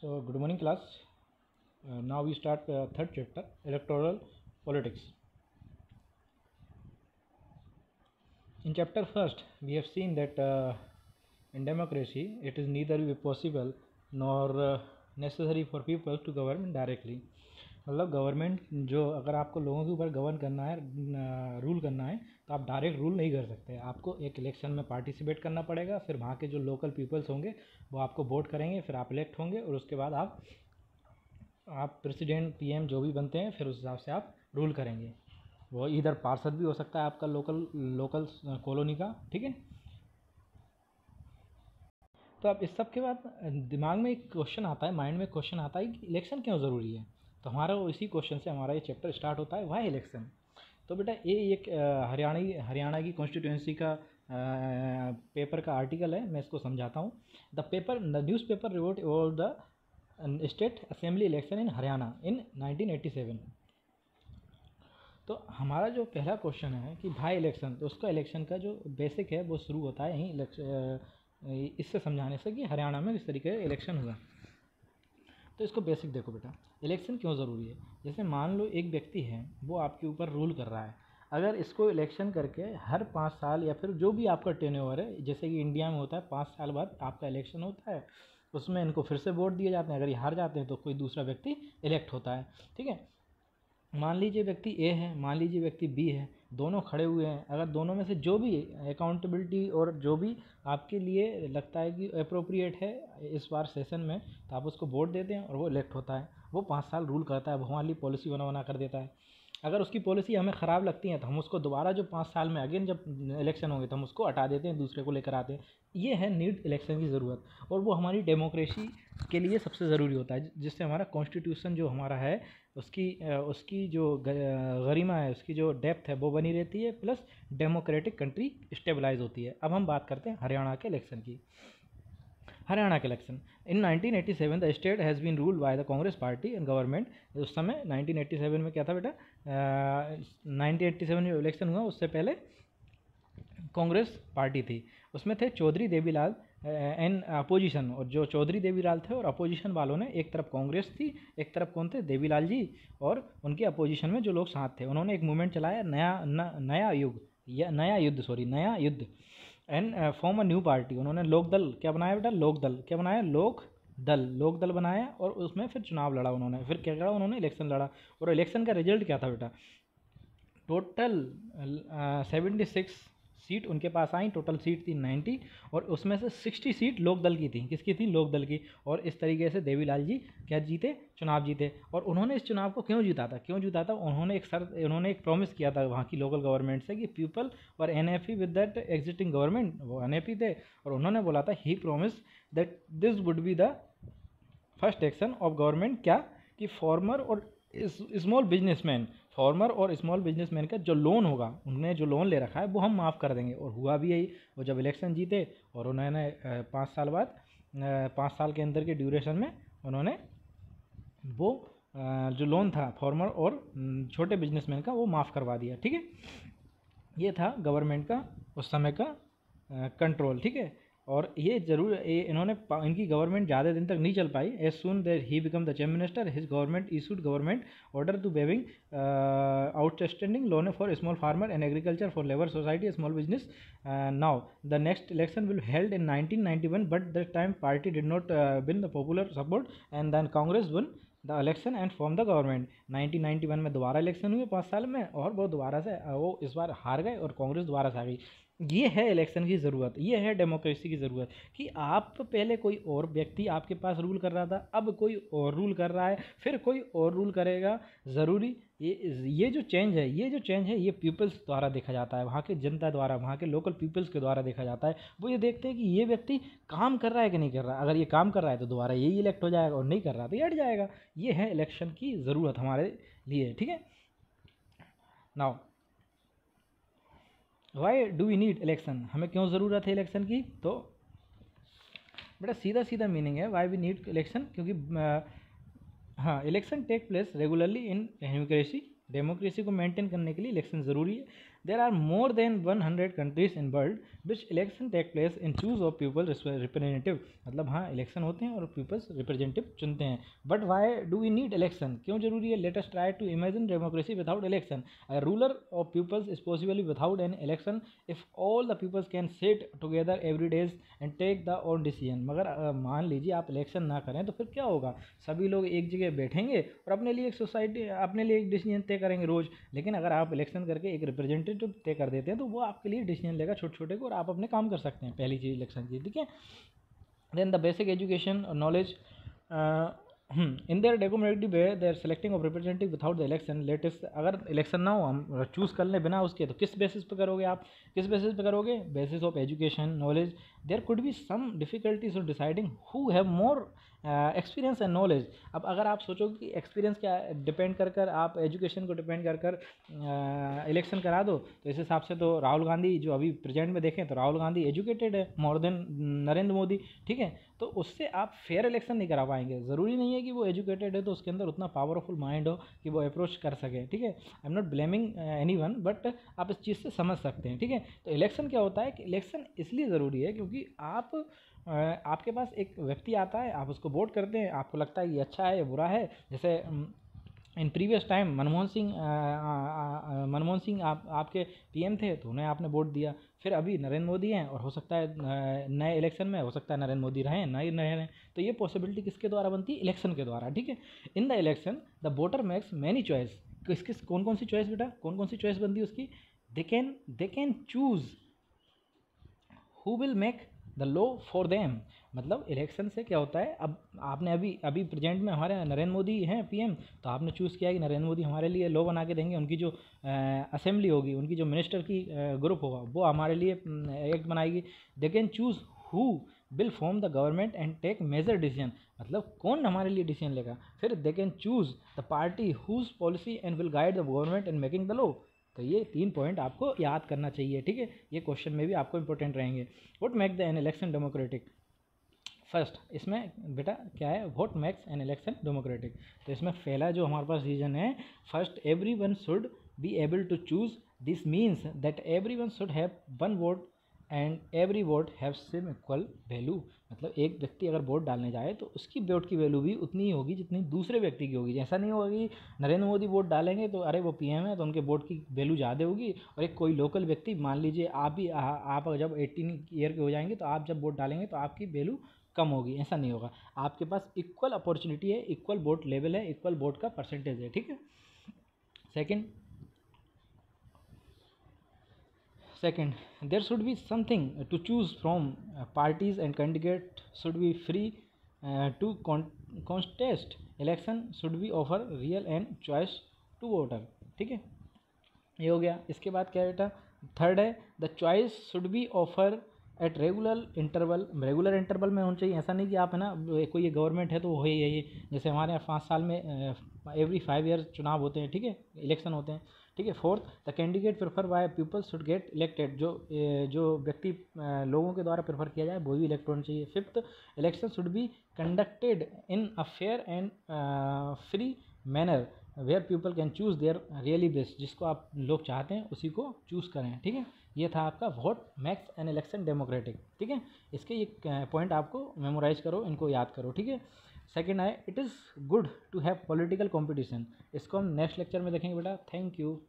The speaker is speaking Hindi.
So, good morning, class. Uh, now we start uh, third chapter, electoral politics. In chapter first, we have seen that uh, in democracy, it is neither possible nor uh, necessary for people to govern directly. मतलब गवर्नमेंट जो अगर आपको लोगों के ऊपर गवर्न करना है रूल करना है तो आप डायरेक्ट रूल नहीं कर सकते। आपको एक इलेक्शन में पार्टिसिपेट करना पड़ेगा, फिर वहाँ के जो लोकल पीपल्स होंगे, वो आपको वोट करेंगे, फिर आप इलेक्ट होंगे और उसके बाद आप आप प्रेसिडेंट पीएम जो भी बनते हैं, फिर उस हिसाब से आप रूल करेंगे। वो इधर पार्षद भी हो सकता है आपका लोकल लोकल कॉलोनी का, ठीक है? तो अब इस सब के बाद दिमाग में एक क्वेश्चन आता है माइंड में क्वेश्चन आता है कि इलेक्शन क्यों ज़रूरी है? तो हमारा इसी क्वेश्चन से हमारा ये चैप्टर स्टार्ट होता है वाई इलेक्शन तो बेटा ये एक हरियाणा हरियाणा की कॉन्स्टिट्यूंसी का आ, पेपर का आर्टिकल है मैं इसको समझाता हूँ. The paper the news paper report about the state assembly election in Haryana in 1987 तो हमारा जो पहला क्वेश्चन है कि भाई इलेक्शन तो उसका इलेक्शन का जो बेसिक है वो शुरू होता है यहीं इससे समझाने से कि हरियाणा में किस तरीके का इलेक्शन हुआ. तो इसको बेसिक देखो बेटा। इलेक्शन क्यों ज़रूरी है? जैसे मान लो एक व्यक्ति है, वो आपके ऊपर रूल कर रहा है। अगर इसको इलेक्शन करके हर पाँच साल या फिर जो भी आपका टेन है, जैसे कि इंडिया में होता है, पाँच साल बाद आपका इलेक्शन होता है, उसमें इनको फिर से वोट दिए जाते हैं। अगर ये हार जाते हैं तो कोई दूसरा व्यक्ति इलेक्ट होता है। ठीक है? मान लीजिए व्यक्ति ए है, मान लीजिए व्यक्ति बी है, दोनों खड़े हुए हैं, अगर दोनों में से जो भी अकाउंटेबिलिटी और जो भी आपके लिए लगता है कि अप्रोप्रिएट है इस बार सेशन में तो आप उसको वोट देते हैं और वो इलेक्ट होता है। वो पाँच साल रूल करता है, वो हमारे लिए पॉलिसी बना बना कर देता है। अगर उसकी पॉलिसी हमें ख़राब लगती है तो हम उसको दोबारा जो पाँच साल में अगेन जब इलेक्शन होंगे तो हम उसको हटा देते हैं, दूसरे को लेकर आते हैं। ये है नीड इलेक्शन की ज़रूरत, और वो हमारी डेमोक्रेसी के लिए सबसे ज़रूरी होता है जिससे हमारा कॉन्स्टिट्यूशन जो हमारा है, उसकी उसकी जो गरिमा है, उसकी जो डेप्थ है, वो बनी रहती है, प्लस डेमोक्रेटिक कंट्री स्टेबलाइज होती है। अब हम बात करते हैं हरियाणा के इलेक्शन की। हरियाणा के election. In 1987 the state has been ruled by the Congress party and government. उस समय 1987 में क्या था बेटा? नाइनटीन एट्टी सेवन जो इलेक्शन हुआ उससे पहले कांग्रेस पार्टी थी। उसमें थे चौधरी देवीलाल एन अपोजिशन। और जो चौधरी देवीलाल थे और अपोजिशन वालों ने एक तरफ़ कांग्रेस थी एक तरफ़ कौन थे? देवीलाल जी। और उनके अपोजिशन में जो लोग साथ थे उन्होंने एक मूवमेंट चलाया नया न, नया युग या नया युद्ध सॉरी नया युद्ध। And form a new party उन्होंने लोकदल क्या बनाया बेटा? लोक दल। क्या बनाया? लोक दल। लोक दल बनाया और उसमें फिर चुनाव लड़ा उन्होंने। फिर क्या करा उन्होंने? इलेक्शन लड़ा। और इलेक्शन का रिज़ल्ट क्या था बेटा? टोटल सेवेंटी सिक्स सीट उनके पास आई टोटल सीट थी नाइन्टी और उसमें से सिक्सटी सीट लोक दल की थी। किसकी थी? लोक दल की। और इस तरीके से देवीलाल जी क्या जीते? चुनाव जीते। और उन्होंने इस चुनाव को क्यों जीता था? क्यों जीता था? उन्होंने एक सर, उन्होंने एक प्रॉमिस किया था वहाँ की लोकल गवर्नमेंट से कि पीपल और एन एफ़ विद दैट एग्जिस्टिंग गवर्नमेंट वो एन थे। और उन्होंने बोला था ही promise that this would be the first action of government क्या? कि फॉर्मर और स्मॉल बिजनेसमैन फार्मर और स्मॉल बिजनेसमैन का जो लोन होगा उन्होंने जो लोन ले रखा है, वो हम माफ़ कर देंगे। और हुआ भी यही, वो जब इलेक्शन जीते और उन्होंने पाँच साल बाद पाँच साल के अंदर के ड्यूरेशन में उन्होंने वो जो लोन था फार्मर और छोटे बिजनेसमैन का, वो माफ़ करवा दिया, ठीक है? ये था गवर्नमेंट का, उस समय का कंट्रोल ठीक है? और ये ज़रूर, ये इन्होंने इनकी गवर्नमेंट ज़्यादा दिन तक नहीं चल पाई। As soon that he became the chief minister his government issued government order to waiving outstanding loan for small farmer and agriculture for labour society small business now the next election will held in 1991 but the time party did not win the popular support and then Congress won the election and form the government 1991 में दोबारा इलेक्शन हुए, पाँच साल में, और वो दोबारा से, वो इस बार हार गए और कांग्रेस दोबारा से आ गई। ये है इलेक्शन की ज़रूरत, ये है डेमोक्रेसी की ज़रूरत कि आप पहले कोई और व्यक्ति आपके पास रूल कर रहा था, अब कोई और रूल कर रहा है, फिर कोई और रूल करेगा। ज़रूरी ये ये जो चेंज है, ये जो चेंज है, ये पीपल्स द्वारा देखा जाता है, वहाँ के जनता द्वारा, वहाँ के लोकल पीपल्स के द्वारा देखा जाता है। वो ये देखते हैं कि ये व्यक्ति काम कर रहा है कि नहीं कर रहा, अगर ये काम कर रहा है तो दोबारा यही इलेक्ट हो जाएगा और नहीं कर रहा तो ये हट जाएगा। ये है इलेक्शन की ज़रूरत हमारे लिए, ठीक है? Now why do we need election हमें क्यों ज़रूरत है इलेक्शन की? तो बेटा सीधा सीधा मीनिंग है वाई वी नीड इलेक्शन क्योंकि हाँ election take place regularly in democracy democracy को मेंटेन करने के लिए इलेक्शन ज़रूरी है। There are more than one hundred countries in world which election take place in choose of people representative मतलब हाँ इलेक्शन होते हैं और पीपल्स रिप्रेजेंटेटिव चुनते हैं। But why do we need election क्यों ज़रूरी है? Let's try to imagine democracy without election ruler of peoples is possibly without an election if all the peoples can sit together every days and take the own decision मगर मान लीजिए आप इलेक्शन ना करें तो फिर क्या होगा? सभी लोग एक जगह बैठेंगे और अपने लिए एक सोसाइटी अपने लिए एक डिसीज़न तय करेंगे रोज़। लेकिन अगर आप इलेक्शन करके एक रिप्रेजेंटेटिव तय कर देते हैं तो वो आपके लिए डिसीज़न लेगा छोटे छोटे को और आप अपने काम कर सकते हैं। पहली चीज़ इलेक्शन की, ठीक है? देन द बेसिक एजुकेशन और knowledge in their democratic way there selecting of representative without the election let's अगर इलेक्शन ना हो, हम चूज़ कर लें बिना उसके तो किस बेसिस पे करोगे आप? किस बेसिस पे करोगे? Basis of education knowledge there could be some difficulties of deciding who have more experience and knowledge अब अगर आप सोचो कि एक्सपीरियंस क्या डिपेंड कर कर आप एजुकेशन को डिपेंड कर कर इलेक्शन करा दो तो इस हिसाब से तो राहुल गांधी जो अभी प्रेजेंट में देखें तो राहुल गांधी एजुकेटेड है मोर देन नरेंद्र मोदी, ठीक है? तो उससे आप फेयर इलेक्शन नहीं करा पाएँगे। ज़रूरी नहीं है कि वो एजुकेटेड है तो उसके अंदर उतना पावरफुल माइंड हो कि वो अप्रोच कर सके, ठीक है? I am not blaming anyone but आप इस चीज़ से समझ सकते हैं, ठीक है? तो इलेक्शन क्या होता है कि इलेक्शन इसलिए ज़रूरी है क्योंकि आप आपके पास एक व्यक्ति आता है, आप उसको वोट करते हैं, आपको लगता है ये अच्छा है, या बुरा है। जैसे in previous time Manmohan Singh Manmohan Singh आप, आपके पीएम थे तो उन्हें आपने वोट दिया। फिर अभी नरेंद्र मोदी हैं, और हो सकता है नए इलेक्शन में, हो सकता है नरेंद्र मोदी रहें, नए नए रहें तो ये पॉसिबिलिटी किसके द्वारा बनती है? इलेक्शन के द्वारा, ठीक है? In the election the voter makes many choice किस किस कौन कौन सी चॉइस बेटा? कौन कौन सी चॉइस बनती है उसकी? They can they can choose who will make the law for them. मतलब इलेक्शन से क्या होता है, अब आपने अभी अभी प्रेजेंट में हमारे नरेंद्र मोदी हैं पीएम तो आपने चूज़ किया कि नरेंद्र मोदी हमारे लिए लॉ बना के देंगे, उनकी जो असेंबली होगी, उनकी जो मिनिस्टर की ग्रुप होगा, वो हमारे लिए एक्ट बनाएगी। They can choose who will form the government and take major decision. मतलब कौन हमारे लिए डिसीज़न लेगा? फिर they can choose the party whose policy and will guide the government in making the law. तो ये तीन पॉइंट आपको याद करना चाहिए, ठीक है? ये क्वेश्चन में भी आपको इंपॉर्टेंट रहेंगे। Vote make the an election democratic first इसमें बेटा क्या है? Vote makes an election democratic तो इसमें पहला जो हमारे पास रीजन है first everyone should be able to choose this means that everyone should have one vote and every vote have same equal value मतलब एक व्यक्ति अगर वोट डालने जाए तो उसकी वोट की वैल्यू भी उतनी ही होगी जितनी दूसरे व्यक्ति की होगी। ऐसा नहीं होगा कि नरेंद्र मोदी वोट डालेंगे तो अरे वो पीएम है तो उनके वोट की वैल्यू ज़्यादा होगी और एक कोई लोकल व्यक्ति, मान लीजिए आप भी आप जब एटीन ईयर के हो जाएँगे तो आप जब वोट डालेंगे तो आपकी वैल्यू कम होगी। ऐसा नहीं होगा। आपके पास इक्वल अपॉर्चुनिटी है इक्वल वोट लेवल है इक्वल वोट का परसेंटेज है, ठीक है? Second Second, there should be something to choose from. Uh, parties and candidate should be free uh, to con- contest. Election should be offer real and choice to voter. ठीक है ये हो गया इसके बाद क्या बेटा थर्ड है the choice should be offer at regular interval regular interval में होना चाहिए। ऐसा नहीं कि आप, है ना कोई गवर्नमेंट है तो वो है ये। जैसे हमारे यहाँ पाँच साल में एवरी फाइव ईयर चुनाव होते हैं, ठीक है? इलेक्शन होते हैं, ठीक है? Fourth the candidate prefer by people should get elected जो जो व्यक्ति लोगों के द्वारा प्रेफर किया जाए, वो भी इलेक्ट होना चाहिए। Fifth election should be conducted in a fair and free manner where people can choose their really best जिसको आप लोग चाहते हैं, उसी को चूज़ करें, ठीक है? ये था आपका vote makes an election democratic, ठीक है? इसके ये पॉइंट आपको मेमोराइज करो, इनको याद करो, ठीक है? सेकेंड आए it is good to have political competition इसको हम नेक्स्ट लेक्चर में देखेंगे बेटा. Thank you